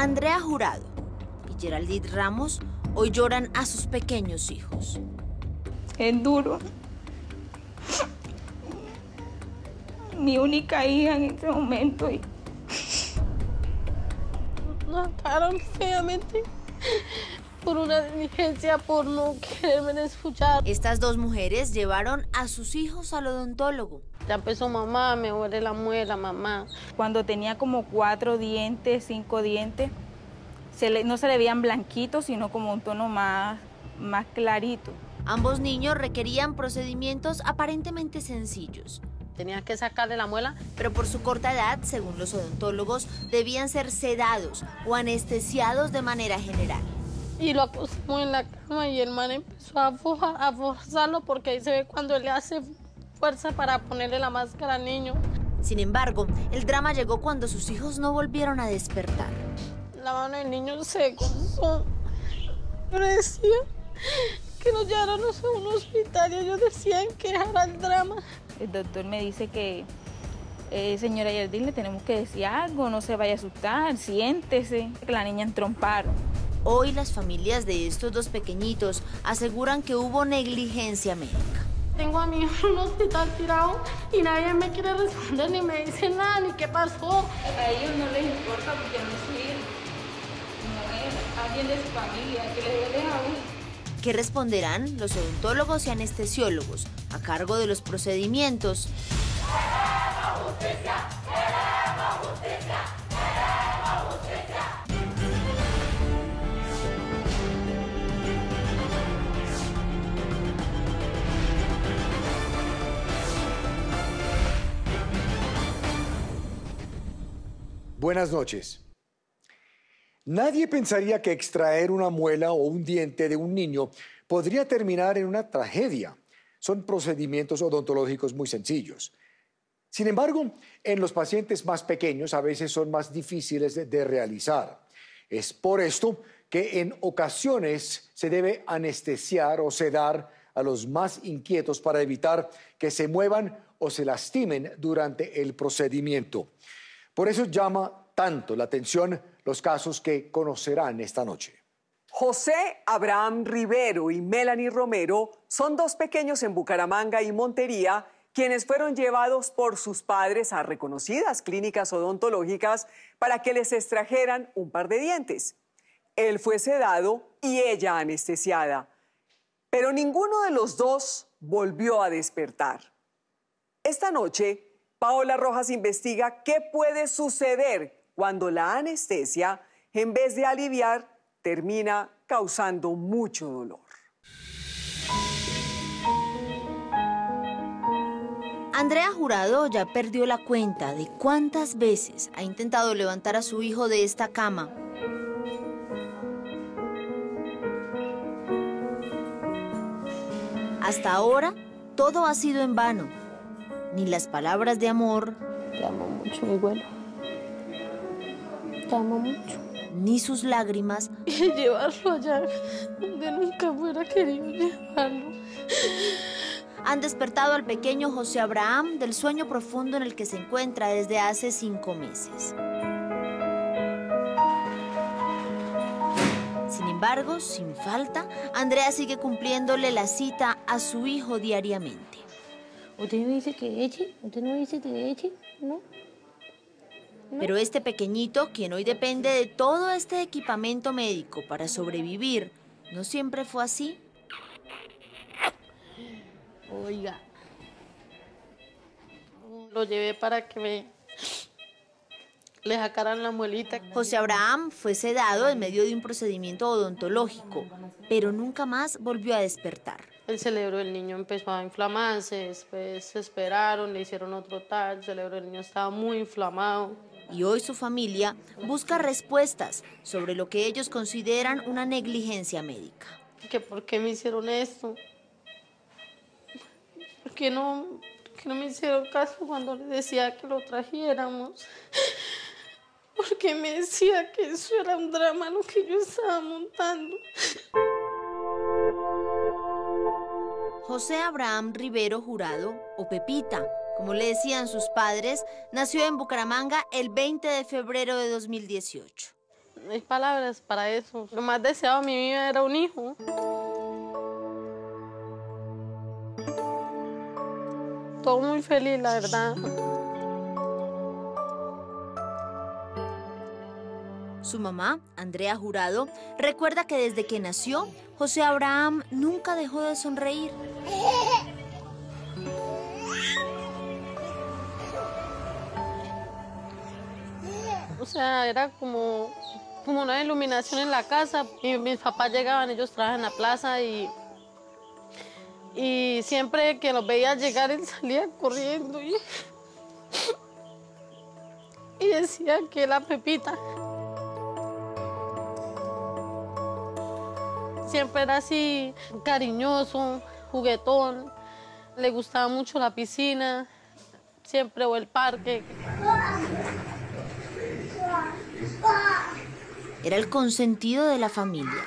Andrea Jurado y Geraldine Ramos hoy lloran a sus pequeños hijos. Es duro. Mi única hija en este momento. Y... Nos atacaron feamente por una diligencia, por no quererme escuchar. Estas dos mujeres llevaron a sus hijos al odontólogo. Ya empezó mamá, me duele la muela, mamá. Cuando tenía como cuatro dientes, cinco dientes, no se le veían blanquitos, sino como un tono más, más clarito. Ambos niños requerían procedimientos aparentemente sencillos. Tenía que sacarle la muela. Pero por su corta edad, según los odontólogos, debían ser sedados o anestesiados de manera general. Y lo acostamos en la cama y el man empezó a, a forzarlo porque ahí se ve cuando le hace fuerza para ponerle la máscara al niño. Sin embargo, el drama llegó cuando sus hijos no volvieron a despertar. La mano del niño se gozó. Yo decía que nos llevaron a un hospital y ellos decían que era el drama. El doctor me dice que, eh, señora Yardín, le tenemos que decir algo, no se vaya a asustar, siéntese, que la niña entró en paro. Hoy las familias de estos dos pequeñitos aseguran que hubo negligencia médica. Tengo a mi hijo en un hospital tirado y nadie me quiere responder ni me dice nada ni qué pasó. A ellos no les importa porque no es su hijo, no es alguien de su familia que les duele a uno. ¿Qué responderán los odontólogos y anestesiólogos a cargo de los procedimientos? ¡Queremos justicia! ¡Queremos justicia! Buenas noches. Nadie pensaría que extraer una muela o un diente de un niño podría terminar en una tragedia. Son procedimientos odontológicos muy sencillos. Sin embargo, en los pacientes más pequeños a veces son más difíciles de, realizar. Es por esto que en ocasiones se debe anestesiar o sedar a los más inquietos para evitar que se muevan o se lastimen durante el procedimiento. Por eso llama tanto la atención los casos que conocerán esta noche. José Abraham Rivero y Melanie Romero son dos pequeños en Bucaramanga y Montería quienes fueron llevados por sus padres a reconocidas clínicas odontológicas para que les extrajeran un par de dientes. Él fue sedado y ella anestesiada, pero ninguno de los dos volvió a despertar. Esta noche Paola Rojas investiga qué puede suceder cuando la anestesia, en vez de aliviar, termina causando mucho dolor. Andrea Jurado ya perdió la cuenta de cuántas veces ha intentado levantar a su hijo de esta cama. Hasta ahora, todo ha sido en vano ni las palabras de amor. Te amo mucho, mi bueno. Te amo mucho. Ni sus lágrimas. Y llevarlo allá donde nunca fuera querido llevarlo. Han despertado al pequeño José Abraham del sueño profundo en el que se encuentra desde hace cinco meses. Sin embargo, sin falta, Andrea sigue cumpliéndole la cita a su hijo diariamente. ¿Usted no dice que eche? ¿Usted no dice que eche? ¿No? Pero este pequeñito, quien hoy depende de todo este equipamiento médico para sobrevivir, ¿no siempre fue así? Oiga. Lo llevé para que me le sacaran la muelita. José Abraham fue sedado en medio de un procedimiento odontológico, pero nunca más volvió a despertar el cerebro del niño empezó a inflamarse, después se esperaron, le hicieron otro tal, el cerebro del niño estaba muy inflamado. Y hoy su familia busca respuestas sobre lo que ellos consideran una negligencia médica. ¿Que ¿Por qué me hicieron esto? ¿Por qué no, por qué no me hicieron caso cuando le decía que lo trajéramos? ¿Por qué me decía que eso era un drama lo que yo estaba montando? José Abraham Rivero Jurado, o Pepita, como le decían sus padres, nació en Bucaramanga el 20 de febrero de 2018. No hay palabras para eso. Lo más deseado en mi vida era un hijo. Todo muy feliz, la verdad. Su mamá, Andrea Jurado, recuerda que desde que nació, José Abraham nunca dejó de sonreír. O sea, era como, como una iluminación en la casa. Y mis papás llegaban, ellos trabajan en la plaza y, y siempre que los veía llegar, él salía corriendo y, y decía que la Pepita. Siempre era así, cariñoso, juguetón. Le gustaba mucho la piscina, siempre o el parque. Era el consentido de la familia.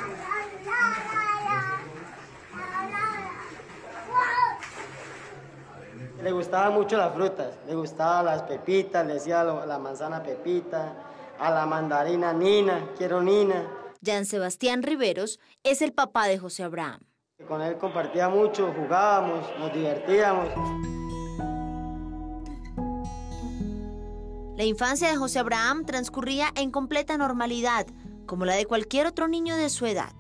Le gustaban mucho las frutas, le gustaban las pepitas, le decía a la manzana pepita, a la mandarina Nina, quiero Nina. Jan Sebastián Riveros es el papá de José Abraham. Con él compartía mucho, jugábamos, nos divertíamos. La infancia de José Abraham transcurría en completa normalidad, como la de cualquier otro niño de su edad.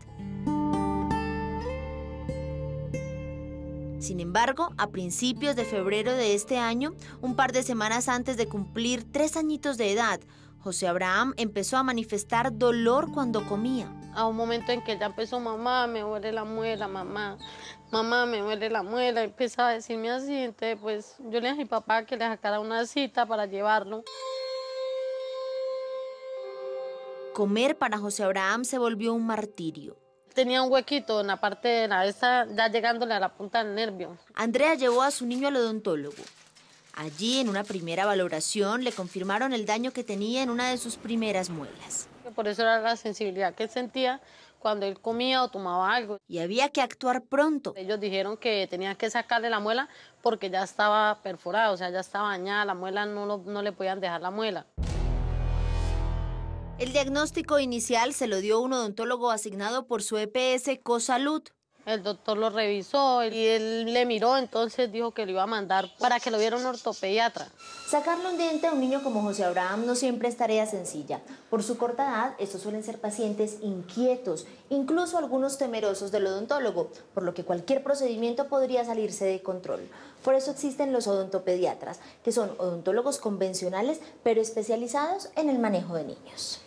Sin embargo, a principios de febrero de este año, un par de semanas antes de cumplir tres añitos de edad, José Abraham empezó a manifestar dolor cuando comía. A un momento en que ya empezó, mamá, me duele la muela, mamá, mamá, me duele la muela. Empezaba a decirme así, entonces pues yo le dije a mi papá que le sacara una cita para llevarlo. Comer para José Abraham se volvió un martirio. Tenía un huequito en la parte de la esta, ya llegándole a la punta del nervio. Andrea llevó a su niño al odontólogo. Allí, en una primera valoración, le confirmaron el daño que tenía en una de sus primeras muelas. Por eso era la sensibilidad que sentía cuando él comía o tomaba algo. Y había que actuar pronto. Ellos dijeron que tenían que sacarle la muela porque ya estaba perforada, o sea, ya estaba dañada, la muela no, lo- no le podían dejar la muela. El diagnóstico inicial se lo dio un odontólogo asignado por su EPS Cosalud. El doctor lo revisó y él le miró, entonces dijo que lo iba a mandar para que lo viera un ortopediatra. Sacarle un diente a un niño como José Abraham no siempre es tarea sencilla. Por su corta edad, estos suelen ser pacientes inquietos, incluso algunos temerosos del odontólogo, por lo que cualquier procedimiento podría salirse de control. Por eso existen los odontopediatras, que son odontólogos convencionales, pero especializados en el manejo de niños.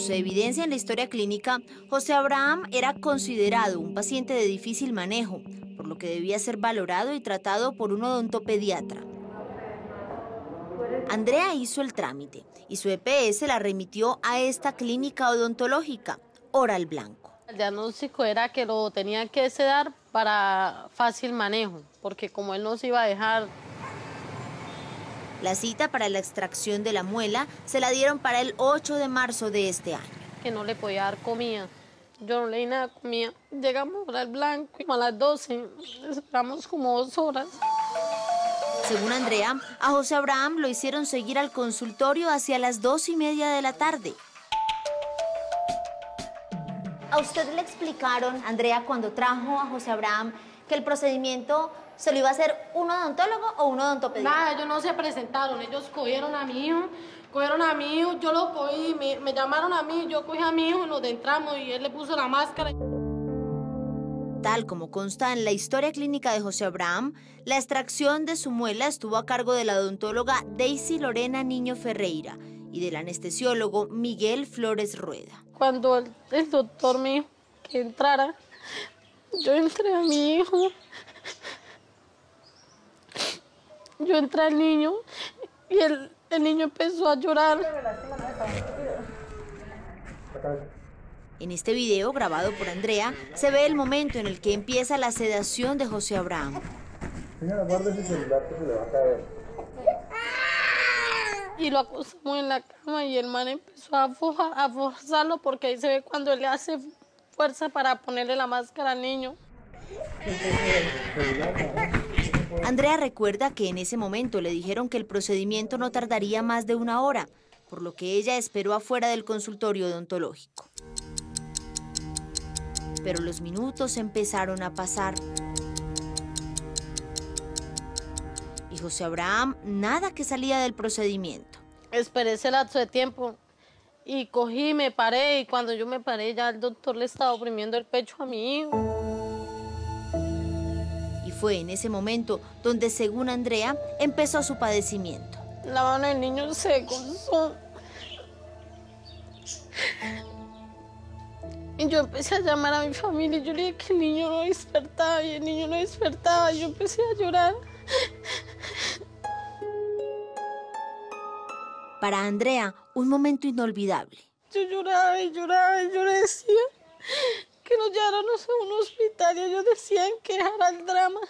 Se evidencia en la historia clínica, José Abraham era considerado un paciente de difícil manejo, por lo que debía ser valorado y tratado por un odontopediatra. Andrea hizo el trámite y su EPS la remitió a esta clínica odontológica, Oral Blanco. El diagnóstico era que lo tenían que sedar para fácil manejo, porque como él no se iba a dejar La cita para la extracción de la muela se la dieron para el 8 de marzo de este año. que no le podía dar comida. Yo no le di nada de comida. Llegamos al blanco y como a las 12, esperamos como dos horas. Según Andrea, a José Abraham lo hicieron seguir al consultorio hacia las dos y media de la tarde. ¿A usted le explicaron, Andrea, cuando trajo a José Abraham, que el procedimiento se lo iba a hacer un odontólogo o un odontopediatra? Nada, ellos no se presentaron, ellos cogieron a mi hijo, cogieron a mi hijo, yo lo cogí, me, me llamaron a mí, yo cogí a mi hijo y nos entramos y él le puso la máscara. Tal como consta en la historia clínica de José Abraham, la extracción de su muela estuvo a cargo de la odontóloga Daisy Lorena Niño Ferreira y del anestesiólogo Miguel Flores Rueda. Cuando el, el doctor me dijo que entrara, yo entré a mi hijo, yo entré al niño y el, el niño empezó a llorar. En este video, grabado por Andrea, se ve el momento en el que empieza la sedación de José Abraham. Y lo acostamos en la cama y el man empezó a, foja- a forzarlo porque ahí se ve cuando él le hace fuerza para ponerle la máscara al niño. Andrea recuerda que en ese momento le dijeron que el procedimiento no tardaría más de una hora, por lo que ella esperó afuera del consultorio odontológico. Pero los minutos empezaron a pasar. Y José Abraham nada que salía del procedimiento. Esperé ese lapso de tiempo y cogí, me paré y cuando yo me paré ya el doctor le estaba oprimiendo el pecho a mi hijo. Fue en ese momento donde, según Andrea, empezó su padecimiento. La mano del niño se gozó. Y yo empecé a llamar a mi familia y yo le dije que el niño no despertaba y el niño no despertaba y yo empecé a llorar. Para Andrea, un momento inolvidable. Yo lloraba y lloraba y yo decía que nos lleváramos a un hospital y ellos decían que era el drama.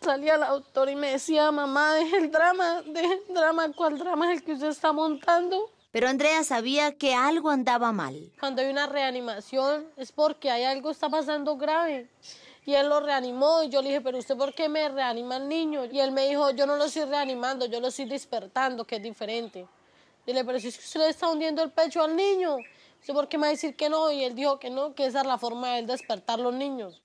Salía la doctora y me decía, mamá, deje el drama, deje el drama, ¿cuál drama es el que usted está montando? Pero Andrea sabía que algo andaba mal. Cuando hay una reanimación es porque hay algo está pasando grave. Y él lo reanimó y yo le dije, pero usted por qué me reanima al niño? Y él me dijo, yo no lo estoy reanimando, yo lo estoy despertando, que es diferente. Y le dije, pero si usted le está hundiendo el pecho al niño, ¿usted por qué me va a decir que no? Y él dijo que no, que esa es la forma de él despertar los niños.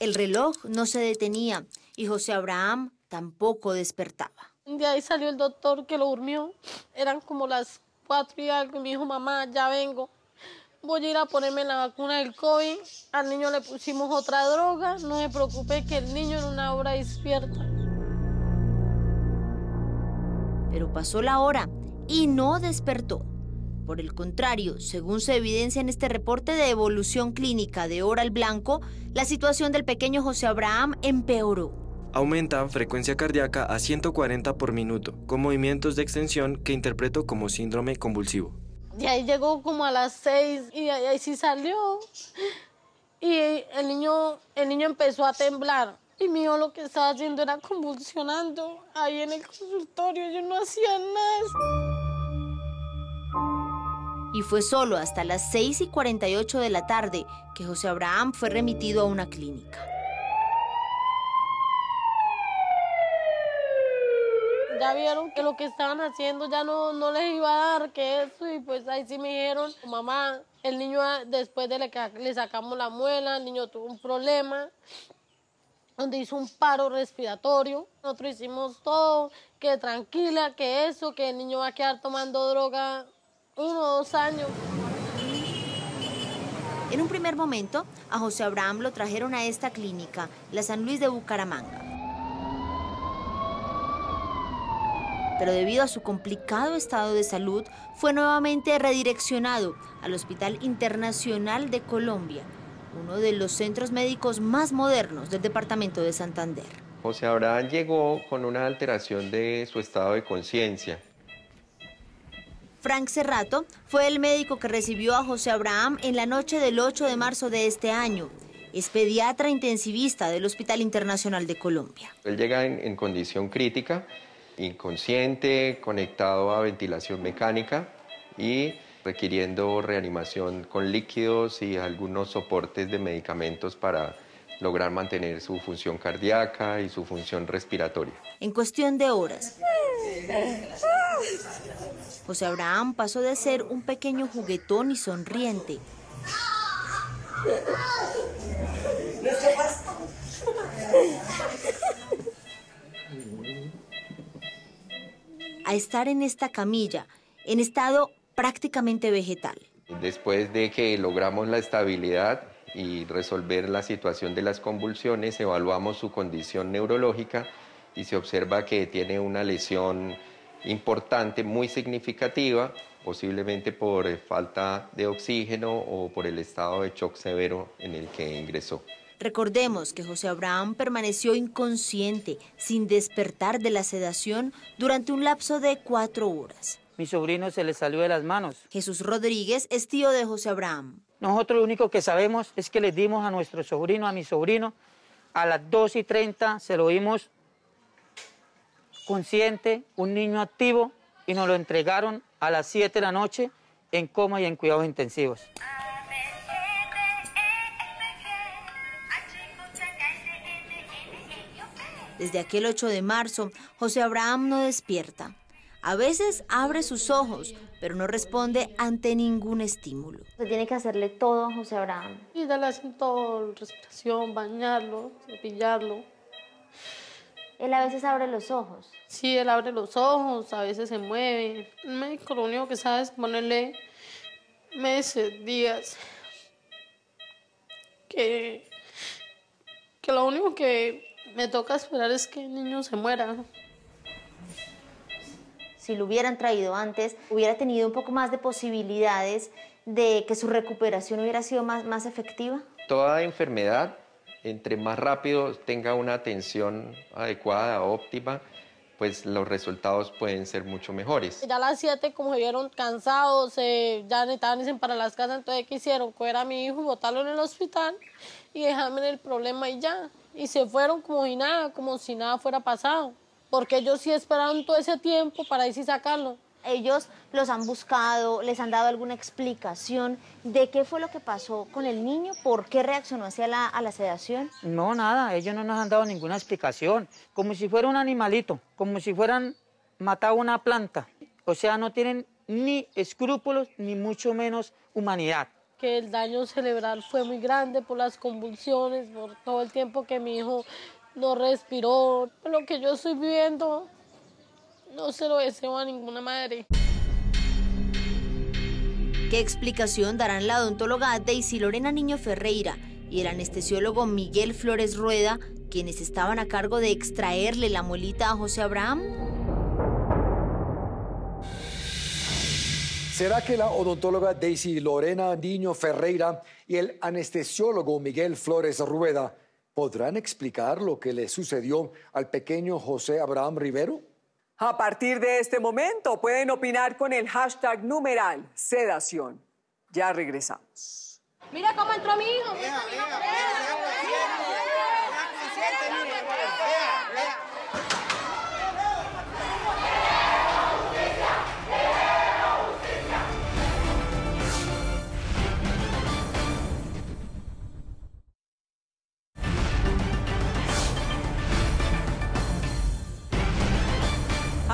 El reloj no se detenía y José Abraham tampoco despertaba. De ahí salió el doctor que lo durmió. Eran como las cuatro y algo y me dijo, mamá, ya vengo voy a ir a ponerme la vacuna del COVID. Al niño le pusimos otra droga. No me preocupe que el niño en una hora despierta. Pero pasó la hora y no despertó. Por el contrario, según se evidencia en este reporte de evolución clínica de Oral Blanco, la situación del pequeño José Abraham empeoró. Aumenta frecuencia cardíaca a 140 por minuto, con movimientos de extensión que interpreto como síndrome convulsivo. Y ahí llegó como a las seis y ahí, sí salió. Y el niño, el niño empezó a temblar. Y mío lo que estaba haciendo era convulsionando ahí en el consultorio. Yo no hacía nada. Y fue solo hasta las 6 y 48 de la tarde que José Abraham fue remitido a una clínica. ya vieron que lo que estaban haciendo ya no, no les iba a dar que eso y pues ahí sí me dijeron, mamá, el niño ah, después de que le sacamos la muela, el niño tuvo un problema donde hizo un paro respiratorio. Nosotros hicimos todo, que tranquila, que eso, que el niño va a quedar tomando droga uno o dos años. En un primer momento, a José Abraham lo trajeron a esta clínica, la San Luis de Bucaramanga. pero debido a su complicado estado de salud fue nuevamente redireccionado al Hospital Internacional de Colombia, uno de los centros médicos más modernos del departamento de Santander. José Abraham llegó con una alteración de su estado de conciencia. Frank Cerrato fue el médico que recibió a José Abraham en la noche del 8 de marzo de este año. Es pediatra intensivista del Hospital Internacional de Colombia. Él llega en, en condición crítica, inconsciente, conectado a ventilación mecánica y requiriendo reanimación con líquidos y algunos soportes de medicamentos para lograr mantener su función cardíaca y su función respiratoria. En cuestión de horas, José Abraham pasó de ser un pequeño juguetón y sonriente a estar en esta camilla, en estado prácticamente vegetal. Después de que logramos la estabilidad y resolver la situación de las convulsiones, evaluamos su condición neurológica y se observa que tiene una lesión importante, muy significativa, posiblemente por falta de oxígeno o por el estado de shock severo en el que ingresó. Recordemos que José Abraham permaneció inconsciente, sin despertar de la sedación, durante un lapso de cuatro horas. Mi sobrino se le salió de las manos. Jesús Rodríguez es tío de José Abraham. Nosotros lo único que sabemos es que le dimos a nuestro sobrino, a mi sobrino, a las 2 y 30 se lo dimos consciente, un niño activo, y nos lo entregaron a las 7 de la noche en coma y en cuidados intensivos. Desde aquel 8 de marzo, José Abraham no despierta. A veces abre sus ojos, pero no responde ante ningún estímulo. Se tiene que hacerle todo a José Abraham. Y darle así todo, respiración, bañarlo, cepillarlo. Él a veces abre los ojos. Sí, él abre los ojos, a veces se mueve. El médico lo único que sabe es ponerle meses, días. Que, que lo único que me toca esperar es que el niño se muera. Si lo hubieran traído antes, hubiera tenido un poco más de posibilidades de que su recuperación hubiera sido más, más efectiva. Toda enfermedad, entre más rápido tenga una atención adecuada, óptima, pues los resultados pueden ser mucho mejores. Ya a las 7 como se vieron cansados, ya necesitaban irse para las casas, entonces ¿qué hicieron? Coger a mi hijo botarlo en el hospital y dejarme el problema y ya. Y se fueron como si nada, como si nada fuera pasado. Porque ellos sí esperaron todo ese tiempo para ir y sacarlo. Ellos los han buscado, les han dado alguna explicación de qué fue lo que pasó con el niño, por qué reaccionó hacia la, a la sedación. No, nada, ellos no nos han dado ninguna explicación. Como si fuera un animalito, como si fueran matado una planta. O sea, no tienen ni escrúpulos, ni mucho menos humanidad. Que el daño cerebral fue muy grande por las convulsiones, por todo el tiempo que mi hijo no respiró. Lo que yo estoy viviendo no se lo deseo a ninguna madre. ¿Qué explicación darán la odontóloga Daisy Lorena Niño Ferreira y el anestesiólogo Miguel Flores Rueda, quienes estaban a cargo de extraerle la muelita a José Abraham? ¿Será que la odontóloga Daisy Lorena Niño Ferreira y el anestesiólogo Miguel Flores Rueda podrán explicar lo que le sucedió al pequeño José Abraham Rivero? A partir de este momento pueden opinar con el hashtag numeral sedación. Ya regresamos. Mira cómo entró mi hijo.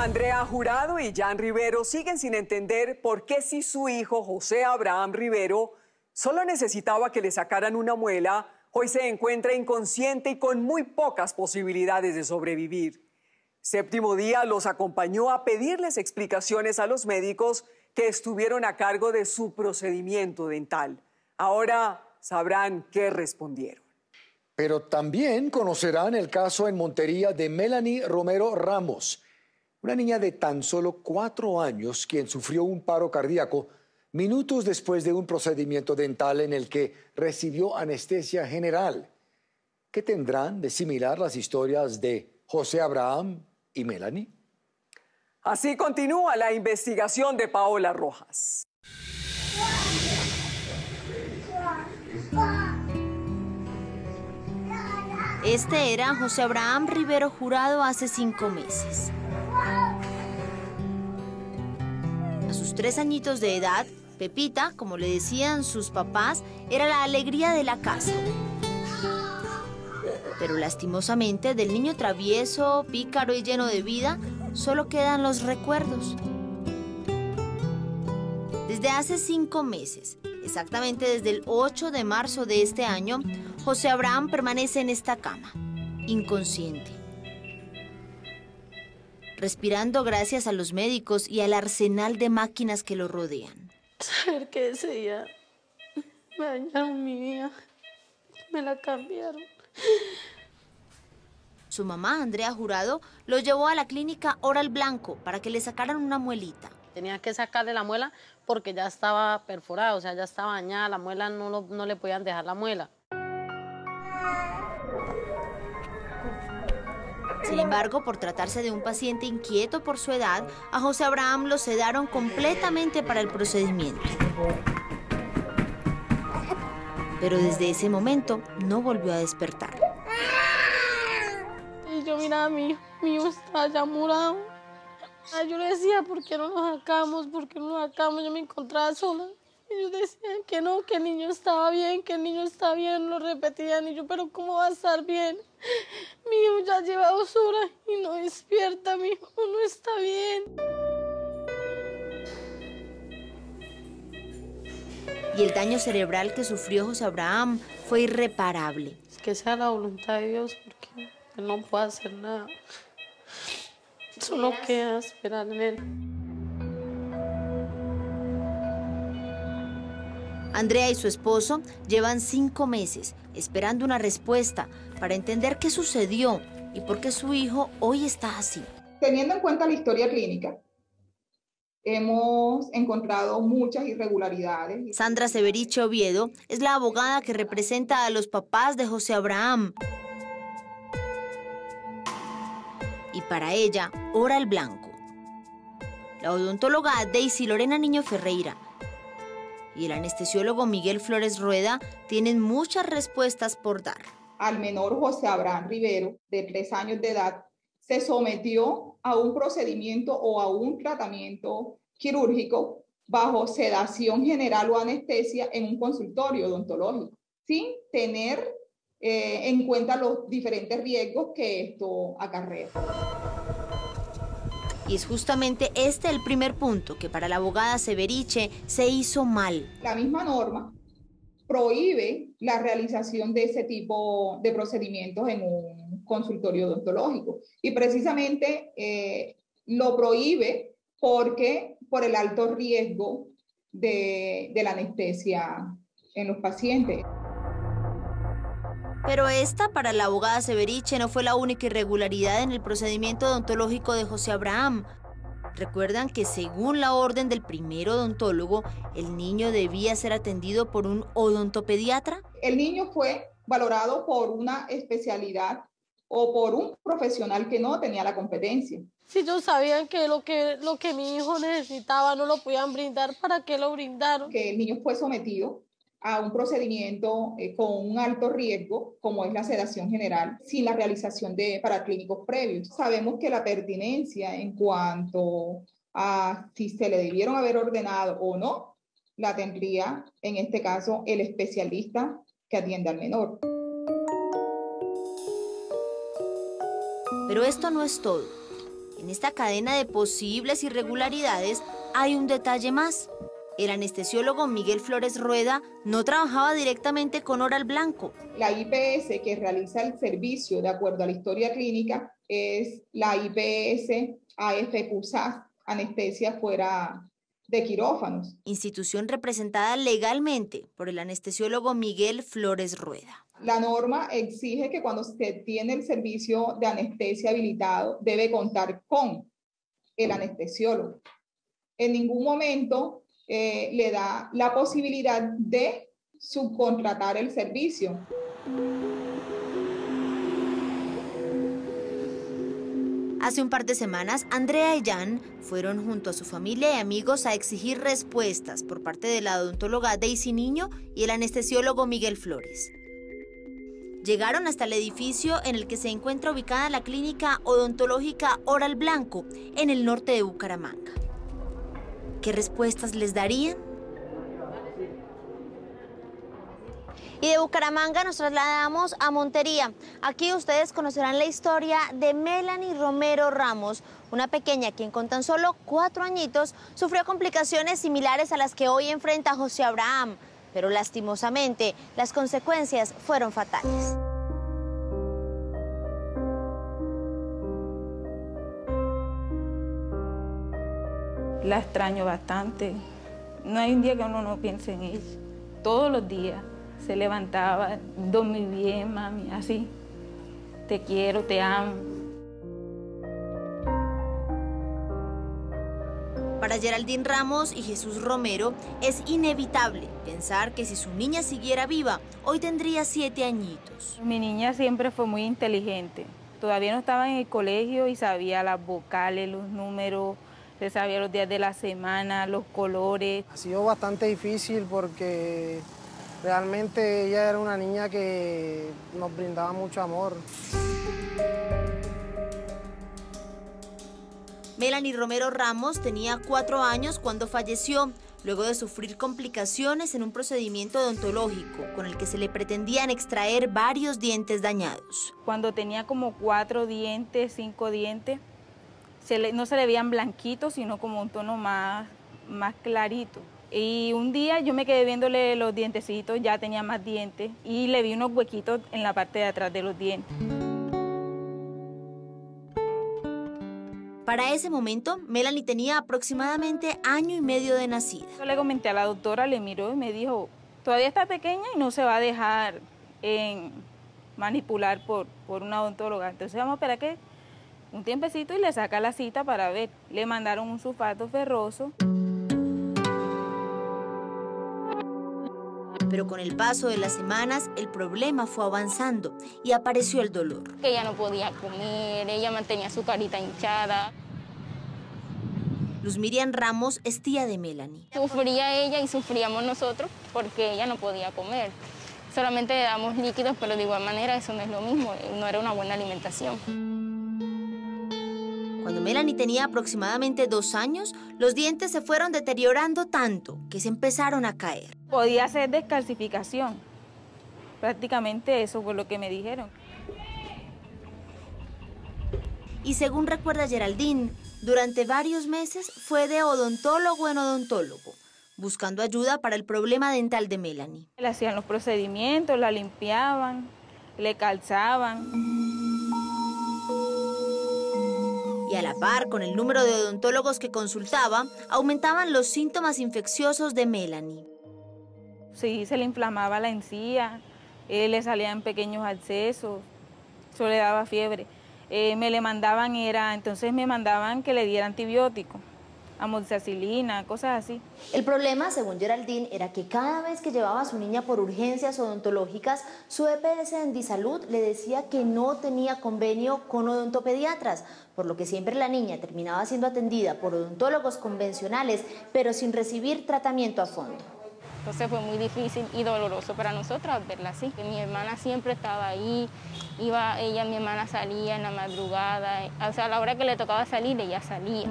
Andrea Jurado y Jan Rivero siguen sin entender por qué si su hijo José Abraham Rivero solo necesitaba que le sacaran una muela, hoy se encuentra inconsciente y con muy pocas posibilidades de sobrevivir. Séptimo día los acompañó a pedirles explicaciones a los médicos que estuvieron a cargo de su procedimiento dental. Ahora sabrán qué respondieron. Pero también conocerán el caso en Montería de Melanie Romero Ramos, una niña de tan solo cuatro años quien sufrió un paro cardíaco minutos después de un procedimiento dental en el que recibió anestesia general. ¿Qué tendrán de similar las historias de José Abraham y Melanie? Así continúa la investigación de Paola Rojas. Este era José Abraham Rivero Jurado hace cinco meses. A sus tres añitos de edad, Pepita, como le decían sus papás, era la alegría de la casa. Pero lastimosamente del niño travieso, pícaro y lleno de vida, solo quedan los recuerdos. Desde hace cinco meses, exactamente desde el 8 de marzo de este año, José Abraham permanece en esta cama, inconsciente. Respirando gracias a los médicos y al arsenal de máquinas que lo rodean. Saber que ese día me dañaron mi vida, me la cambiaron. Su mamá, Andrea Jurado, lo llevó a la clínica Oral Blanco para que le sacaran una muelita. Tenía que sacarle la muela porque ya estaba perforada, o sea, ya estaba dañada, la muela no, lo- no le podían dejar la muela. Sin embargo, por tratarse de un paciente inquieto por su edad, a José Abraham lo sedaron completamente para el procedimiento. Pero desde ese momento no volvió a despertar. Y yo miraba a mi hijo, mi hijo estaba ya morado. Yo le decía, ¿por qué no lo sacamos? ¿Por qué no lo sacamos? Yo me encontraba sola. Ellos decían que no, que el niño estaba bien, que el niño está bien, lo repetían y yo, pero ¿cómo va a estar bien? Mi hijo ya lleva dos horas y no despierta, mi hijo no está bien. Y el daño cerebral que sufrió José Abraham fue irreparable. Que sea la voluntad de Dios porque él no puede hacer nada. Solo queda esperar en él. Andrea y su esposo llevan cinco meses esperando una respuesta para entender qué sucedió y por qué su hijo hoy está así. Teniendo en cuenta la historia clínica, hemos encontrado muchas irregularidades. Sandra Severiche Oviedo es la abogada que representa a los papás de José Abraham. Y para ella, ora el blanco. La odontóloga Daisy Lorena Niño Ferreira y el anestesiólogo Miguel Flores Rueda tienen muchas respuestas por dar. Al menor José Abraham Rivero, de tres años de edad, se sometió a un procedimiento o a un tratamiento quirúrgico bajo sedación general o anestesia en un consultorio odontológico, sin tener eh, en cuenta los diferentes riesgos que esto acarrea. Y es justamente este el primer punto que para la abogada Severiche se hizo mal. La misma norma prohíbe la realización de ese tipo de procedimientos en un consultorio odontológico. Y precisamente eh, lo prohíbe porque por el alto riesgo de, de la anestesia en los pacientes. Pero esta, para la abogada Severiche, no fue la única irregularidad en el procedimiento odontológico de José Abraham. Recuerdan que según la orden del primer odontólogo, el niño debía ser atendido por un odontopediatra. El niño fue valorado por una especialidad o por un profesional que no tenía la competencia. Si ellos sabían que lo que, lo que mi hijo necesitaba no lo podían brindar, ¿para qué lo brindaron? Que el niño fue sometido a un procedimiento eh, con un alto riesgo, como es la sedación general, sin la realización de paraclínicos previos. Sabemos que la pertinencia en cuanto a si se le debieron haber ordenado o no, la tendría en este caso el especialista que atiende al menor. Pero esto no es todo. En esta cadena de posibles irregularidades hay un detalle más. El anestesiólogo Miguel Flores Rueda no trabajaba directamente con oral blanco. La IPS que realiza el servicio de acuerdo a la historia clínica es la IPS AFQSAS, anestesia fuera de quirófanos. Institución representada legalmente por el anestesiólogo Miguel Flores Rueda. La norma exige que cuando se tiene el servicio de anestesia habilitado debe contar con el anestesiólogo. En ningún momento eh, le da la posibilidad de subcontratar el servicio. Hace un par de semanas, Andrea y Jan fueron junto a su familia y amigos a exigir respuestas por parte de la odontóloga Daisy Niño y el anestesiólogo Miguel Flores. Llegaron hasta el edificio en el que se encuentra ubicada la clínica odontológica Oral Blanco, en el norte de Bucaramanga. ¿Qué respuestas les darían? Y de Bucaramanga nos trasladamos a Montería. Aquí ustedes conocerán la historia de Melanie Romero Ramos, una pequeña quien con tan solo cuatro añitos sufrió complicaciones similares a las que hoy enfrenta José Abraham, pero lastimosamente las consecuencias fueron fatales. La extraño bastante. No hay un día que uno no piense en ella. Todos los días se levantaba, dormí bien, mami, así. Te quiero, te amo. Para Geraldine Ramos y Jesús Romero es inevitable pensar que si su niña siguiera viva, hoy tendría siete añitos. Mi niña siempre fue muy inteligente. Todavía no estaba en el colegio y sabía las vocales, los números, se sabía los días de la semana, los colores. Ha sido bastante difícil porque realmente ella era una niña que nos brindaba mucho amor. Melanie Romero Ramos tenía cuatro años cuando falleció. luego de sufrir complicaciones en un procedimiento odontológico con el que se le pretendían extraer varios dientes dañados. Cuando tenía como cuatro dientes, cinco dientes, no se le veían blanquitos, sino como un tono más, más clarito. Y un día yo me quedé viéndole los dientecitos, ya tenía más dientes, y le vi unos huequitos en la parte de atrás de los dientes. Para ese momento, Melanie tenía aproximadamente año y medio de nacida. Yo le comenté a la doctora, le miró y me dijo, todavía está pequeña y no se va a dejar en manipular por, por una odontóloga. Entonces vamos a esperar que un tiempecito y le saca la cita para ver. Le mandaron un sulfato ferroso. Pero con el paso de las semanas el problema fue avanzando y apareció el dolor. Ella no podía comer, ella mantenía su carita hinchada. Luz Miriam Ramos es tía de Melanie. Sufría ella y sufríamos nosotros porque ella no podía comer. Solamente le damos líquidos, pero de igual manera eso no es lo mismo, no era una buena alimentación. Melanie tenía aproximadamente dos años, los dientes se fueron deteriorando tanto que se empezaron a caer. Podía ser descalcificación. Prácticamente eso fue lo que me dijeron. Y según recuerda Geraldine, durante varios meses fue de odontólogo en odontólogo, buscando ayuda para el problema dental de Melanie. Le hacían los procedimientos, la limpiaban, le calzaban. Y a la par con el número de odontólogos que consultaba, aumentaban los síntomas infecciosos de Melanie. Sí, se le inflamaba la encía, eh, le salían pequeños accesos, eso le daba fiebre. Eh, me le mandaban, era, entonces me mandaban que le diera antibiótico amoxicilina, cosas así. El problema, según Geraldine, era que cada vez que llevaba a su niña por urgencias odontológicas, su EPS en Disalud le decía que no tenía convenio con odontopediatras, por lo que siempre la niña terminaba siendo atendida por odontólogos convencionales, pero sin recibir tratamiento a fondo. Entonces fue muy difícil y doloroso para nosotras verla así. Mi hermana siempre estaba ahí, iba ella, mi hermana salía en la madrugada, o sea, a la hora que le tocaba salir, ella salía.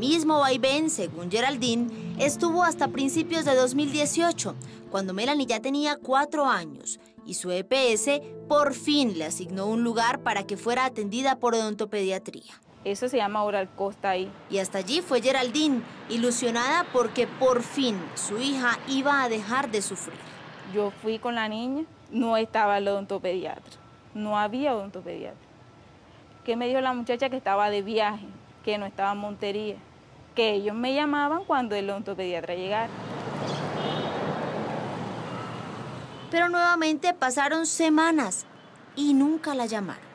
Mismo vaivén, según Geraldine, estuvo hasta principios de 2018, cuando Melanie ya tenía cuatro años y su EPS por fin le asignó un lugar para que fuera atendida por odontopediatría. Eso se llama oral costa ahí. Y hasta allí fue Geraldine, ilusionada porque por fin su hija iba a dejar de sufrir. Yo fui con la niña, no estaba el odontopediatra, no había odontopediatra. ¿Qué me dijo la muchacha que estaba de viaje, que no estaba en Montería? Que ellos me llamaban cuando el odontopediatra llegara. Pero nuevamente pasaron semanas y nunca la llamaron.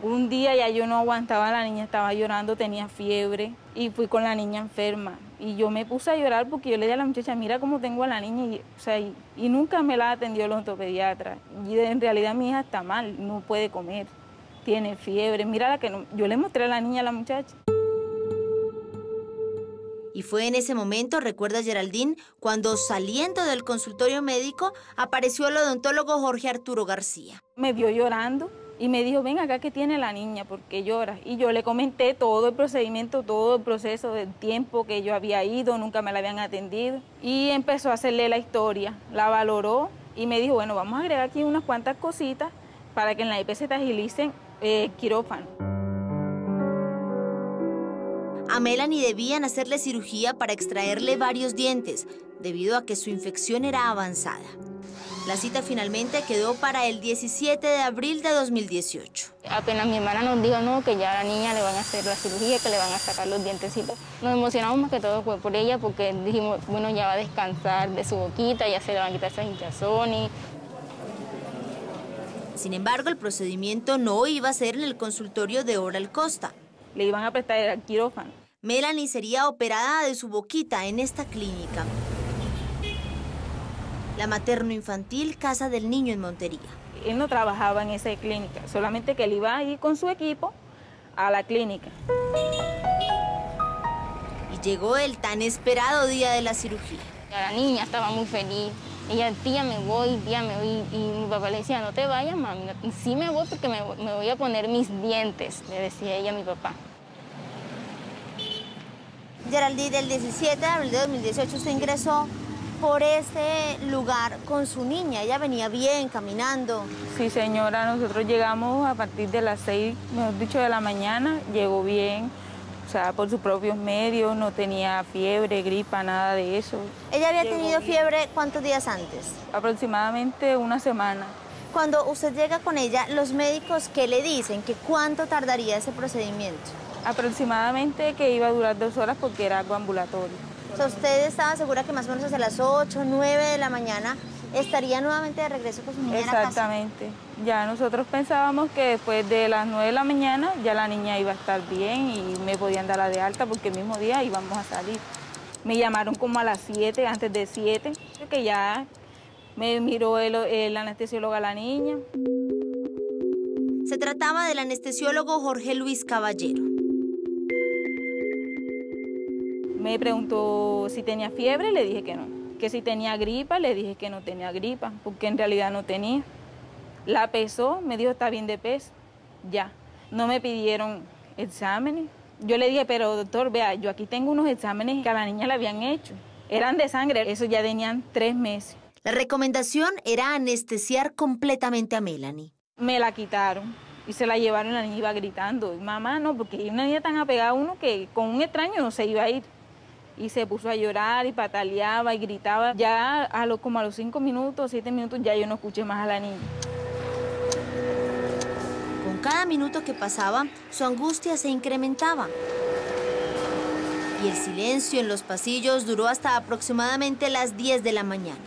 Un día ya yo no aguantaba, la niña estaba llorando, tenía fiebre y fui con la niña enferma. Y yo me puse a llorar porque yo le dije a la muchacha, mira cómo tengo a la niña. Y, o sea, y, nunca me la atendió el odontopediatra. Y en realidad mi hija está mal, no puede comer, tiene fiebre. Mira la que no, yo le mostré a la niña a la muchacha. Y fue en ese momento, recuerda Geraldine, cuando saliendo del consultorio médico apareció el odontólogo Jorge Arturo García. Me vio llorando y me dijo, ven acá que tiene la niña, porque llora. Y yo le comenté todo el procedimiento, todo el proceso del tiempo que yo había ido, nunca me la habían atendido. Y empezó a hacerle la historia, la valoró y me dijo, bueno, vamos a agregar aquí unas cuantas cositas para que en la IP se te agilicen eh, quirófano. A Melanie debían hacerle cirugía para extraerle varios dientes, debido a que su infección era avanzada. La cita finalmente quedó para el 17 de abril de 2018. Apenas mi hermana nos dijo no, que ya a la niña le van a hacer la cirugía, que le van a sacar los dientecitos. Nos emocionamos más que todo fue por ella porque dijimos, bueno, ya va a descansar de su boquita, ya se le van a quitar esas hinchazones. Sin embargo, el procedimiento no iba a ser en el consultorio de Oral Costa. Le iban a prestar el quirófano. Melanie sería operada de su boquita en esta clínica. La materno-infantil Casa del Niño en Montería. Él no trabajaba en esa clínica, solamente que él iba a ir con su equipo a la clínica. Y llegó el tan esperado día de la cirugía. La niña estaba muy feliz. Ella, tía, me voy, tía, me voy. Y mi papá le decía, no te vayas, mami. Sí me voy porque me, me voy a poner mis dientes, le decía ella a mi papá. Geraldine, el 17 de abril de 2018 usted ingresó por este lugar con su niña. Ella venía bien, caminando. Sí, señora, nosotros llegamos a partir de las 6, mejor dicho, de la mañana. Llegó bien, o sea, por sus propios medios, no tenía fiebre, gripa, nada de eso. ¿Ella había tenido fiebre cuántos días antes? Aproximadamente una semana. Cuando usted llega con ella, ¿los médicos qué le dicen? ¿Que cuánto tardaría ese procedimiento? Aproximadamente que iba a durar dos horas porque era algo ambulatorio. O sea, ¿usted estaba segura que más o menos hacia las 8, 9 de la mañana estaría nuevamente de regreso con su niña Exactamente. Ya nosotros pensábamos que después de las 9 de la mañana ya la niña iba a estar bien y me podían dar la de alta porque el mismo día íbamos a salir. Me llamaron como a las 7, antes de 7, que ya me miró el, el anestesiólogo a la niña. Se trataba del anestesiólogo Jorge Luis Caballero. Me preguntó si tenía fiebre, le dije que no. Que si tenía gripa, le dije que no tenía gripa, porque en realidad no tenía. La pesó, me dijo está bien de peso, ya. No me pidieron exámenes. Yo le dije, pero doctor, vea, yo aquí tengo unos exámenes que a la niña le habían hecho. Eran de sangre, eso ya tenían tres meses. La recomendación era anestesiar completamente a Melanie. Me la quitaron y se la llevaron, la niña iba gritando. Mamá, no, porque una niña tan apegada a uno que con un extraño no se iba a ir y se puso a llorar y pataleaba y gritaba. Ya a lo, como a los cinco minutos, siete minutos, ya yo no escuché más a la niña. Con cada minuto que pasaba, su angustia se incrementaba. Y el silencio en los pasillos duró hasta aproximadamente las 10 de la mañana.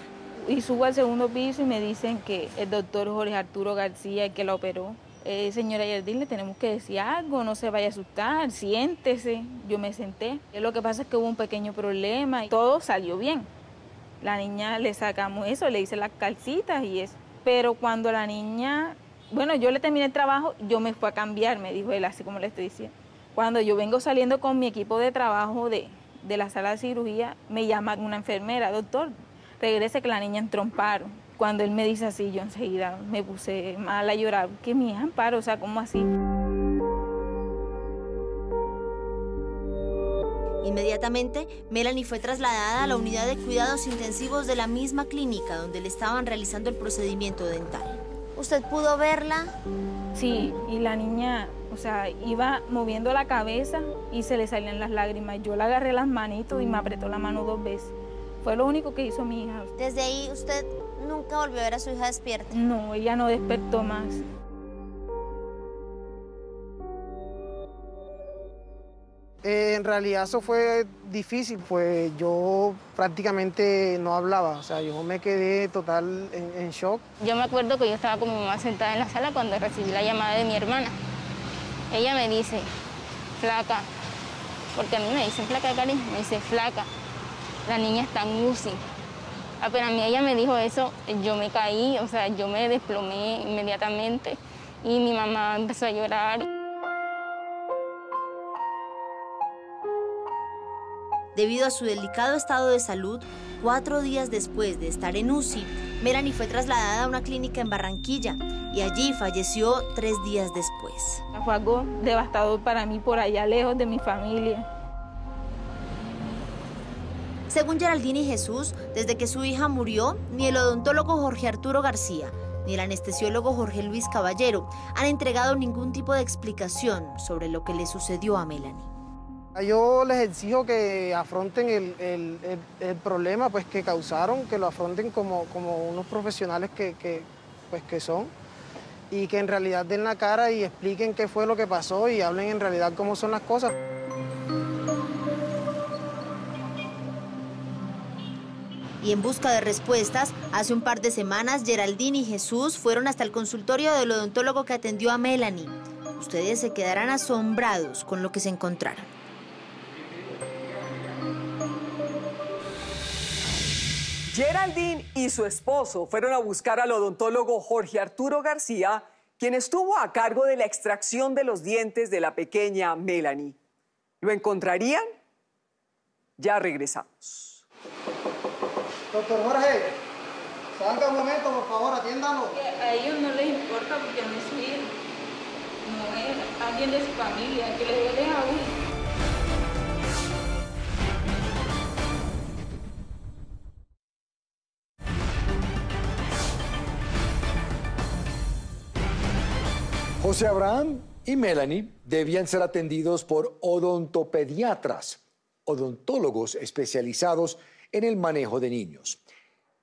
Y subo al segundo piso y me dicen que el doctor Jorge Arturo García, el que la operó, eh, señora Yardín, le tenemos que decir algo, no se vaya a asustar, siéntese. Yo me senté. Lo que pasa es que hubo un pequeño problema y todo salió bien. La niña le sacamos eso, le hice las calcitas y eso. Pero cuando la niña, bueno, yo le terminé el trabajo, yo me fui a cambiar, me dijo él, así como le estoy diciendo. Cuando yo vengo saliendo con mi equipo de trabajo de, de la sala de cirugía, me llama una enfermera, doctor, regrese que la niña entró en paro cuando él me dice así, yo enseguida me puse mal a llorar, que mi hija amparo, o sea, ¿cómo así? Inmediatamente, Melanie fue trasladada a la unidad de cuidados intensivos de la misma clínica donde le estaban realizando el procedimiento dental. ¿Usted pudo verla? Sí, y la niña, o sea, iba moviendo la cabeza y se le salían las lágrimas. Yo la agarré las manitos y me apretó la mano dos veces. Fue lo único que hizo mi hija. Desde ahí usted nunca volvió a ver a su hija despierta. No, ella no despertó más. Eh, en realidad eso fue difícil, pues yo prácticamente no hablaba, o sea, yo me quedé total en, en, shock. Yo me acuerdo que yo estaba con mi mamá sentada en la sala cuando recibí la llamada de mi hermana. Ella me dice, flaca, porque a mí me dicen flaca de cariño, me dice flaca, la niña está en UCI. Apenas a mí ella me dijo eso, yo me caí, o sea, yo me desplomé inmediatamente y mi mamá empezó a llorar. Debido a su delicado estado de salud, cuatro días después de estar en UCI, Melanie fue trasladada a una clínica en Barranquilla y allí falleció tres días después. Fue algo devastador para mí por allá lejos de mi familia. Según Geraldine y Jesús, desde que su hija murió, ni el odontólogo Jorge Arturo García ni el anestesiólogo Jorge Luis Caballero han entregado ningún tipo de explicación sobre lo que le sucedió a Melanie. Yo les exijo que afronten el, problema pues, que causaron, que lo afronten como, unos profesionales que, pues, que son y que en realidad den la cara y expliquen qué fue lo que pasó y hablen en realidad cómo son las cosas. Y en busca de respuestas, hace un par de semanas Geraldine y Jesús fueron hasta el consultorio del odontólogo que atendió a Melanie. Ustedes se quedarán asombrados con lo que se encontraron. Geraldine y su esposo fueron a buscar al odontólogo Jorge Arturo García, quien estuvo a cargo de la extracción de los dientes de la pequeña Melanie. ¿Lo encontrarían? Ya regresamos. Doctor Jorge, salga un momento, por favor, atiéndanos. A ellos no les importa porque no es su hijo. No es alguien de su familia, que les duele a. José Abraham y Melanie debían ser atendidos por odontopediatras, odontólogos especializados en el manejo de niños.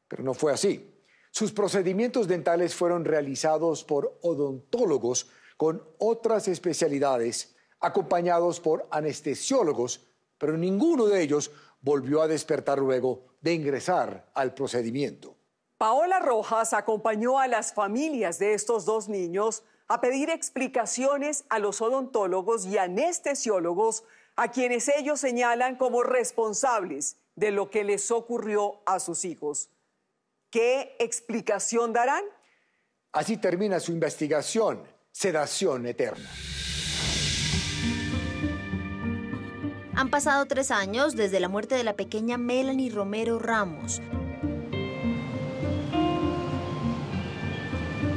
Pero no fue así. Sus procedimientos dentales fueron realizados por odontólogos con otras especialidades, acompañados por anestesiólogos, pero ninguno de ellos volvió a despertar luego de ingresar al procedimiento. Paola Rojas acompañó a las familias de estos dos niños a pedir explicaciones a los odontólogos y anestesiólogos a quienes ellos señalan como responsables de lo que les ocurrió a sus hijos. ¿Qué explicación darán? Así termina su investigación, Sedación Eterna. Han pasado tres años desde la muerte de la pequeña Melanie Romero Ramos.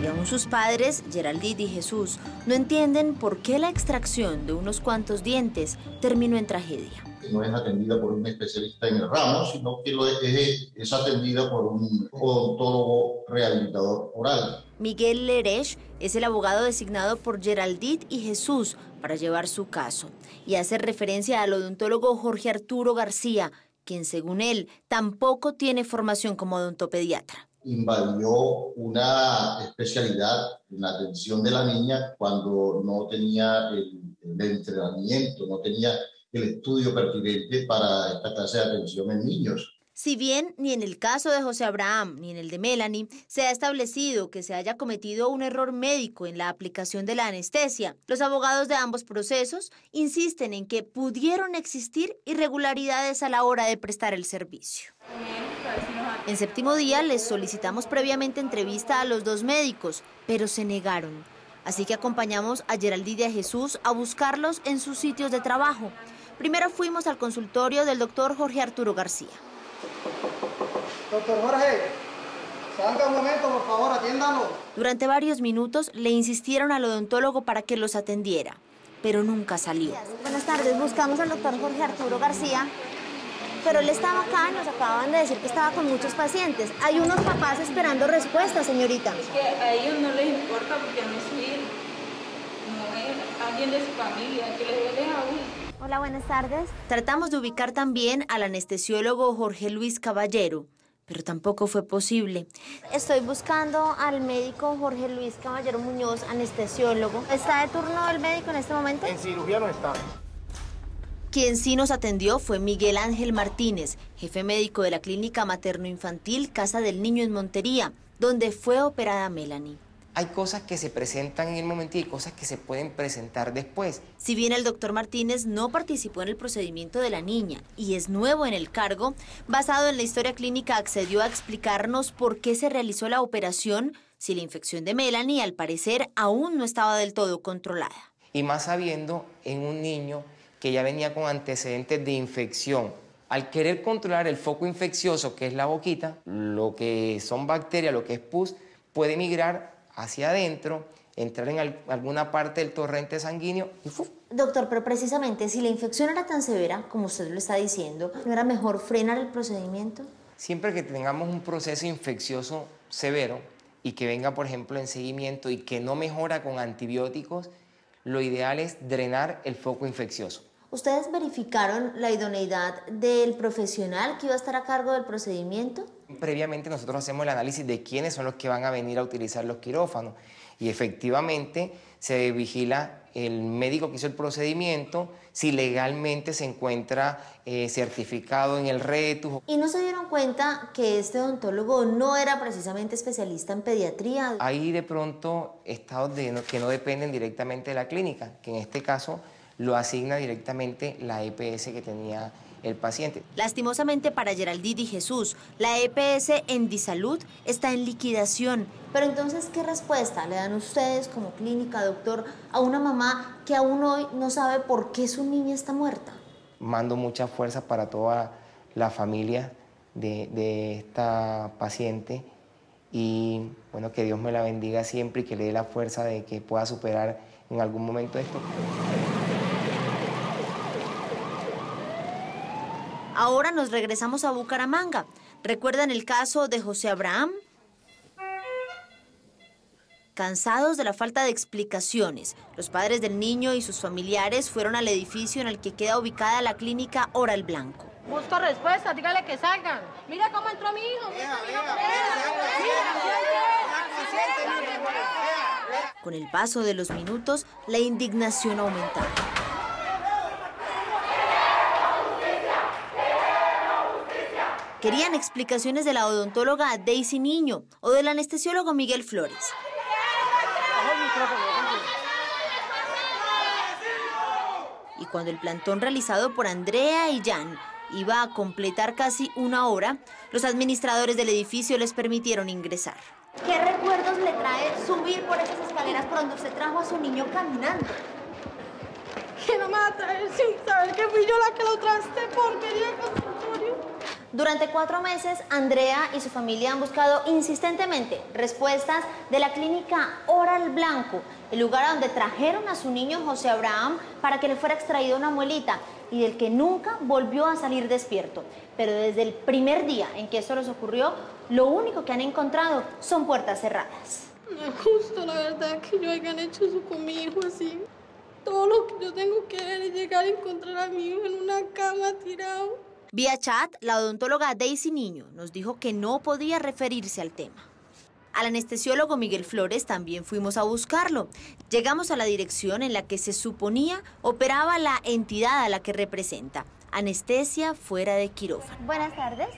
Y aún sus padres, Geraldine y Jesús, no entienden por qué la extracción de unos cuantos dientes terminó en tragedia. No es atendida por un especialista en el ramo, sino que lo es, es atendida por un odontólogo rehabilitador oral. Miguel Lerech es el abogado designado por Geraldine y Jesús para llevar su caso y hace referencia al odontólogo Jorge Arturo García, quien según él tampoco tiene formación como odontopediatra invadió una especialidad en la atención de la niña cuando no tenía el, entrenamiento, no tenía el estudio pertinente para esta clase de atención en niños. Si bien ni en el caso de José Abraham ni en el de Melanie se ha establecido que se haya cometido un error médico en la aplicación de la anestesia, los abogados de ambos procesos insisten en que pudieron existir irregularidades a la hora de prestar el servicio. En séptimo día les solicitamos previamente entrevista a los dos médicos, pero se negaron. Así que acompañamos a Geraldine y a Jesús a buscarlos en sus sitios de trabajo. Primero fuimos al consultorio del doctor Jorge Arturo García. Doctor Jorge, salga un momento, por favor, atiéndalo. Durante varios minutos le insistieron al odontólogo para que los atendiera, pero nunca salió. Buenas tardes, buscamos al doctor Jorge Arturo García pero él estaba acá y nos acababan de decir que estaba con muchos pacientes. Hay unos papás esperando respuesta, señorita. Es que a ellos no les importa porque no es su hijo, no es alguien de su familia, que le duele a uno. Hola, buenas tardes. Tratamos de ubicar también al anestesiólogo Jorge Luis Caballero, pero tampoco fue posible. Estoy buscando al médico Jorge Luis Caballero Muñoz, anestesiólogo. ¿Está de turno el médico en este momento? En cirugía no está. Quien sí nos atendió fue Miguel Ángel Martínez, jefe médico de la Clínica Materno-Infantil Casa del Niño en Montería, donde fue operada Melanie. Hay cosas que se presentan en el momento y cosas que se pueden presentar después. Si bien el doctor Martínez no participó en el procedimiento de la niña y es nuevo en el cargo, basado en la historia clínica accedió a explicarnos por qué se realizó la operación si la infección de Melanie al parecer aún no estaba del todo controlada. Y más sabiendo en un niño que ya venía con antecedentes de infección. Al querer controlar el foco infeccioso, que es la boquita, lo que son bacterias, lo que es pus, puede migrar hacia adentro, entrar en alguna parte del torrente sanguíneo y Doctor, pero precisamente si la infección era tan severa, como usted lo está diciendo, ¿no era mejor frenar el procedimiento? Siempre que tengamos un proceso infeccioso severo y que venga, por ejemplo, en seguimiento y que no mejora con antibióticos, lo ideal es drenar el foco infeccioso. ¿Ustedes verificaron la idoneidad del profesional que iba a estar a cargo del procedimiento? Previamente nosotros hacemos el análisis de quiénes son los que van a venir a utilizar los quirófanos y efectivamente se vigila el médico que hizo el procedimiento, si legalmente se encuentra eh, certificado en el reto. ¿Y no se dieron cuenta que este odontólogo no era precisamente especialista en pediatría? Hay de pronto estados de, que no dependen directamente de la clínica, que en este caso lo asigna directamente la EPS que tenía el paciente. Lastimosamente para Geraldine y Jesús, la EPS en Disalud está en liquidación. Pero entonces, ¿qué respuesta le dan ustedes como clínica, doctor, a una mamá que aún hoy no sabe por qué su niña está muerta? Mando mucha fuerza para toda la familia de, de esta paciente y bueno, que Dios me la bendiga siempre y que le dé la fuerza de que pueda superar en algún momento esto. Ahora nos regresamos a Bucaramanga. ¿Recuerdan el caso de José Abraham? Cansados de la falta de explicaciones, los padres del niño y sus familiares fueron al edificio en el que queda ubicada la clínica Oral Blanco. Busco respuestas, dígale que salgan. Mira cómo entró mi hijo. Con el paso de los minutos, la indignación aumentaba. Querían explicaciones de la odontóloga Daisy Niño o del anestesiólogo Miguel Flores. Y cuando el plantón realizado por Andrea y Jan iba a completar casi una hora, los administradores del edificio les permitieron ingresar. ¿Qué recuerdos le trae subir por esas escaleras por donde usted trajo a su niño caminando? Que no me va a traer sin saber que fui yo la que lo traste porquería de consultorio. Durante cuatro meses, Andrea y su familia han buscado insistentemente respuestas de la clínica Oral Blanco, el lugar a donde trajeron a su niño José Abraham para que le fuera extraída una muelita y del que nunca volvió a salir despierto. Pero desde el primer día en que eso les ocurrió, lo único que han encontrado son puertas cerradas. No es justo, la verdad, que yo hayan hecho eso con mi hijo así. Todo lo que yo tengo que ver es llegar a encontrar a mi hijo en una cama tirado. Vía chat, la odontóloga Daisy Niño nos dijo que no podía referirse al tema. Al anestesiólogo Miguel Flores también fuimos a buscarlo. Llegamos a la dirección en la que se suponía operaba la entidad a la que representa, anestesia fuera de quirófano. Buenas tardes.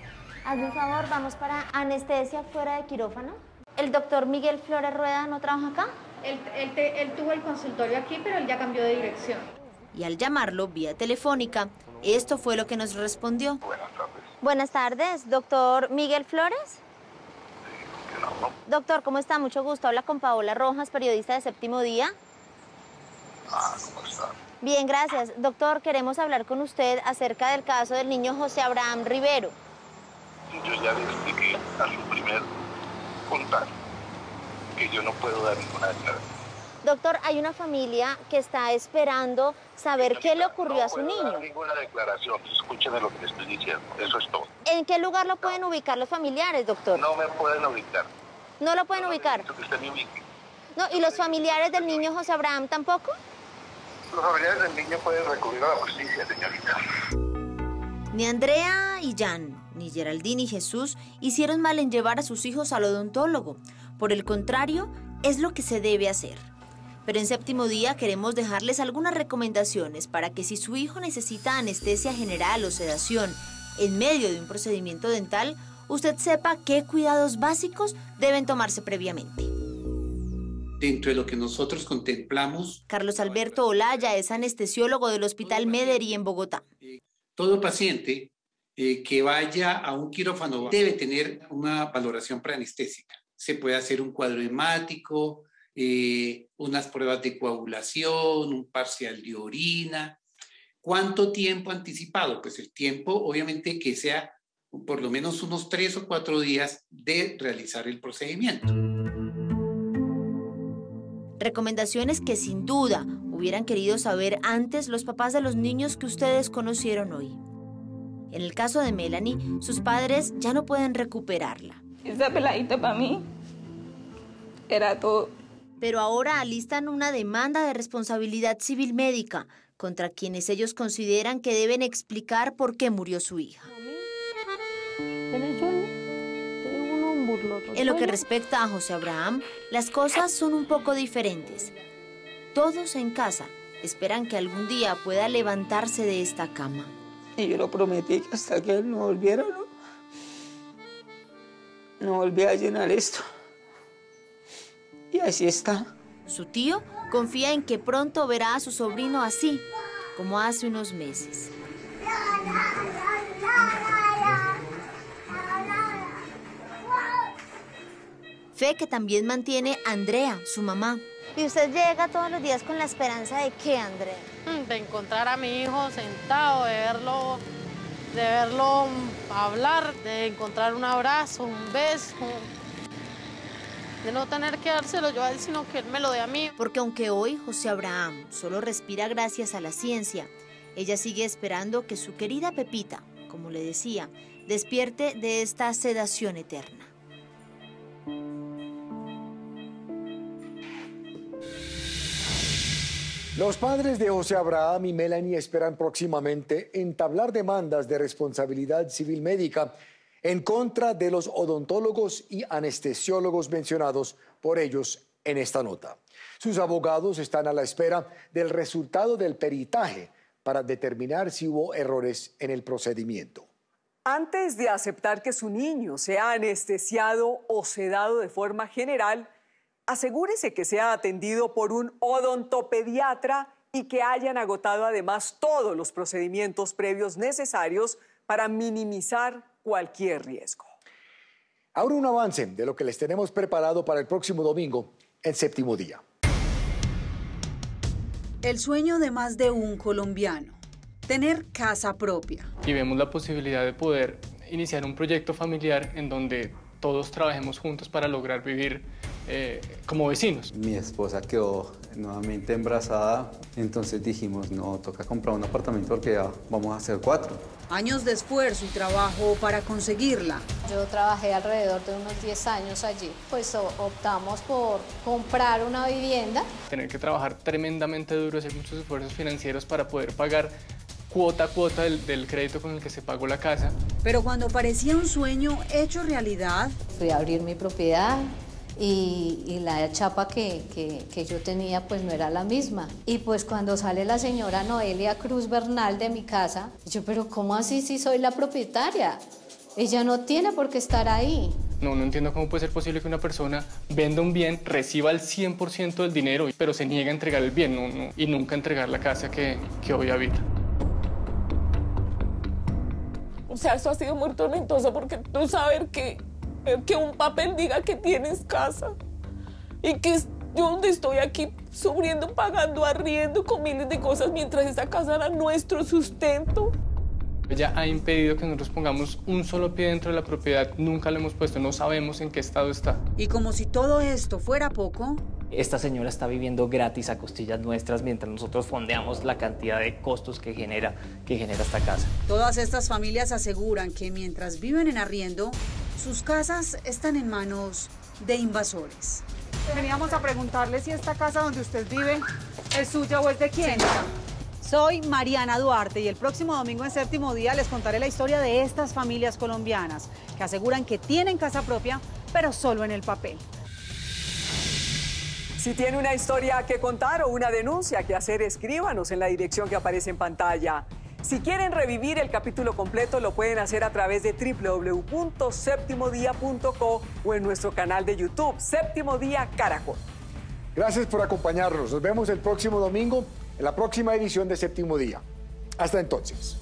Hazme un favor, vamos para anestesia fuera de quirófano. ¿El doctor Miguel Flores Rueda no trabaja acá? Él, él te- él tuvo el consultorio aquí, pero él ya cambió de dirección. Y al llamarlo vía telefónica, esto fue lo que nos respondió. Buenas tardes, doctor Miguel Flores. Doctor, ¿cómo está? Mucho gusto. Habla con Paola Rojas, periodista de Séptimo Día. Ah, ¿cómo está? Bien, gracias. Doctor, queremos hablar con usted acerca del caso del niño José Abraham Rivero. Yo ya le expliqué a su primer contacto que yo no puedo dar ninguna declaración. Doctor, hay una familia que está esperando saber qué le ocurrió a su No puedo niño. dar ninguna declaración. Escúcheme lo que le estoy diciendo. Eso es todo. ¿En qué lugar lo pueden ubicar los familiares, doctor? No me pueden ubicar. ¿No lo pueden ubicar? Necesito que usted me ubique. No, ¿y los familiares del niño José Abraham tampoco? Los familiares del niño pueden recurrir a la justicia, señorita. Ni Andrea y Jan, ni Geraldine y Jesús hicieron mal en llevar a sus hijos al odontólogo. Por el contrario, es lo que se debe hacer. Pero en séptimo día queremos dejarles algunas recomendaciones para que si su hijo necesita anestesia general o sedación en medio de un procedimiento dental, usted sepa qué cuidados básicos deben tomarse previamente. Dentro de lo que nosotros contemplamos, Carlos Alberto Olaya es anestesiólogo del Hospital Mederi en Bogotá. todo paciente eh, que vaya a un quirófano debe tener una valoración preanestésica. Se puede hacer un cuadro hemático, eh, unas pruebas de coagulación, un parcial de orina. ¿Cuánto tiempo anticipado? Pues el tiempo, obviamente, que sea por lo menos unos tres o cuatro días de realizar el procedimiento. Recomendaciones que sin duda hubieran querido saber antes los papás de los niños que ustedes conocieron hoy. En el caso de Melanie, sus padres ya no pueden recuperarla. Esa peladita para mí era todo. Pero ahora alistan una demanda de responsabilidad civil médica contra quienes ellos consideran que deben explicar por qué murió su hija. En lo que respecta a José Abraham, las cosas son un poco diferentes. Todos en casa esperan que algún día pueda levantarse de esta cama. Y yo lo prometí que hasta que él no volviera, no, no volvía a llenar esto. Y así está. Su tío confía en que pronto verá a su sobrino así, como hace unos meses. Fe que también mantiene Andrea, su mamá. ¿Y usted llega todos los días con la esperanza de qué, Andrea? De encontrar a mi hijo sentado, de verlo, de verlo hablar, de encontrar un abrazo, un beso. De no tener que dárselo yo a él, sino que él me lo dé a mí. Porque aunque hoy José Abraham solo respira gracias a la ciencia, ella sigue esperando que su querida Pepita, como le decía, despierte de esta sedación eterna. Los padres de José Abraham y Melanie esperan próximamente entablar demandas de responsabilidad civil médica en contra de los odontólogos y anestesiólogos mencionados por ellos en esta nota. Sus abogados están a la espera del resultado del peritaje para determinar si hubo errores en el procedimiento. Antes de aceptar que su niño sea anestesiado o sedado de forma general, asegúrese que sea atendido por un odontopediatra y que hayan agotado además todos los procedimientos previos necesarios para minimizar cualquier riesgo. Ahora un avance de lo que les tenemos preparado para el próximo domingo, el séptimo día. El sueño de más de un colombiano, tener casa propia. Y vemos la posibilidad de poder iniciar un proyecto familiar en donde todos trabajemos juntos para lograr vivir eh, como vecinos. Mi esposa quedó nuevamente embarazada, entonces dijimos, no, toca comprar un apartamento porque ya vamos a hacer cuatro. Años de esfuerzo y trabajo para conseguirla. Yo trabajé alrededor de unos 10 años allí, pues optamos por comprar una vivienda. Tener que trabajar tremendamente duro, hacer muchos esfuerzos financieros para poder pagar cuota a cuota del, del, crédito con el que se pagó la casa. Pero cuando parecía un sueño hecho realidad... Fui a abrir mi propiedad, y, la chapa que, que, yo tenía pues no era la misma. Y pues cuando sale la señora Noelia Cruz Bernal de mi casa, yo, pero ¿cómo así si soy la propietaria? Ella no tiene por qué estar ahí. No, no entiendo cómo puede ser posible que una persona venda un bien, reciba el 100% del dinero, pero se niega a entregar el bien no, y nunca entregar la casa que, que hoy habita. O sea, eso ha sido muy tormentoso porque tú sabes que que un papel diga que tienes casa y que yo donde estoy aquí sufriendo, pagando arriendo con miles de cosas mientras esa casa era nuestro sustento. Ella ha impedido que nosotros pongamos un solo pie dentro de la propiedad, nunca lo hemos puesto, no sabemos en qué estado está. Y como si todo esto fuera poco, esta señora está viviendo gratis a costillas nuestras mientras nosotros fondeamos la cantidad de costos que genera, que genera esta casa. Todas estas familias aseguran que mientras viven en arriendo, sus casas están en manos de invasores. Veníamos a preguntarle si esta casa donde usted vive es suya o es de quién. Soy Mariana Duarte y el próximo domingo en séptimo día les contaré la historia de estas familias colombianas que aseguran que tienen casa propia, pero solo en el papel. Si tiene una historia que contar o una denuncia que hacer, escríbanos en la dirección que aparece en pantalla. Si quieren revivir el capítulo completo, lo pueden hacer a través de www.septimodia.co o en nuestro canal de YouTube, Séptimo Día Caracol. Gracias por acompañarnos. Nos vemos el próximo domingo en la próxima edición de Séptimo Día. Hasta entonces.